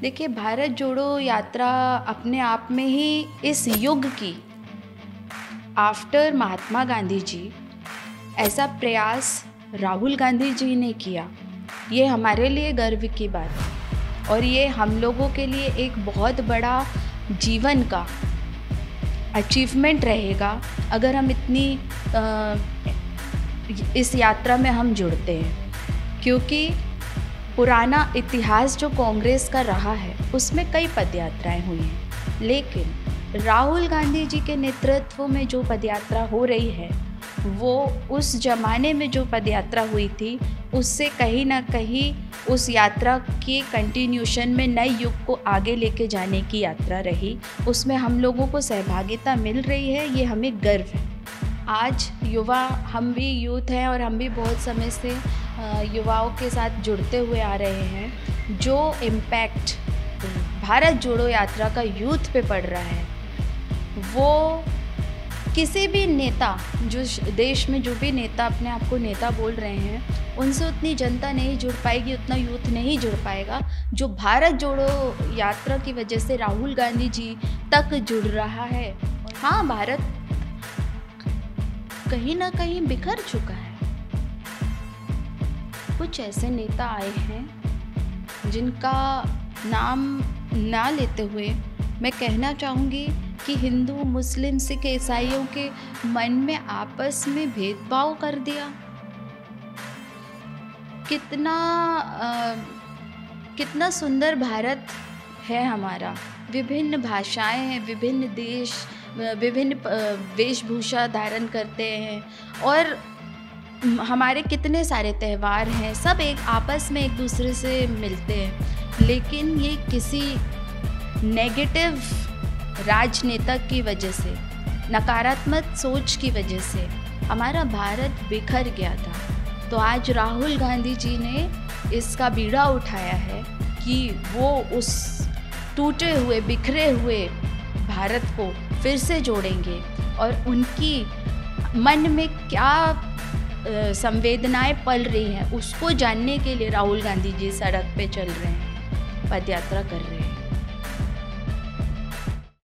देखिए भारत जोड़ो यात्रा अपने आप में ही इस युग की। आफ्टर महात्मा गांधी जी ऐसा प्रयास राहुल गांधी जी ने किया। ये हमारे लिए गर्व की बात है। और ये हम लोगों के लिए एक बहुत बड़ा जीवन का अचीवमेंट रहेगा अगर हम इतनी आ, इस यात्रा में हम जुड़ते हैं। क्योंकि पुराना इतिहास जो कांग्रेस का रहा है, उसमें कई पदयात्राएँ हुई हैं। लेकिन राहुल गांधी जी के नेतृत्व में जो पदयात्रा हो रही है, वो उस ज़माने में जो पदयात्रा हुई थी, उससे कहीं ना कहीं उस यात्रा के कंटिन्यूशन में नए युग को आगे लेके जाने की यात्रा रही। उसमें हम लोगों को सहभागिता मिल रही है, ये हमें गर्व है। आज युवा, हम भी यूथ हैं और हम भी बहुत समय से युवाओं के साथ जुड़ते हुए आ रहे हैं। जो इम्पैक्ट भारत जोड़ो यात्रा का यूथ पे पड़ रहा है, वो किसी भी नेता, जो देश में जो भी नेता अपने आप को नेता बोल रहे हैं, उनसे उतनी जनता नहीं जुड़ पाएगी, उतना यूथ नहीं जुड़ पाएगा, जो भारत जोड़ो यात्रा की वजह से राहुल गांधी जी तक जुड़ रहा है। हाँ भारत कहीं ना कहीं बिखर चुका है। कुछ ऐसे नेता आए हैं जिनका नाम ना लेते हुए मैं कहना चाहूँगी कि हिंदू मुस्लिम सिख ईसाइयों के मन में आपस में भेदभाव कर दिया। कितना आ, कितना सुंदर भारत है हमारा। विभिन्न भाषाएँ हैं विभिन्न देश विभिन्न वेशभूषा धारण करते हैं और हमारे कितने सारे त्यौहार हैं, सब एक आपस में एक दूसरे से मिलते हैं। लेकिन ये किसी नेगेटिव राजनेता की वजह से, नकारात्मक सोच की वजह से हमारा भारत बिखर गया था। तो आज राहुल गांधी जी ने इसका बीड़ा उठाया है कि वो उस टूटे हुए, बिखरे हुए भारत को फिर से जोड़ेंगे और उनकी मन में क्या संवेदनाएँ पल रही हैं, उसको जानने के लिए राहुल गांधी जी सड़क पे चल रहे हैं पद यात्रा कर रहे हैं।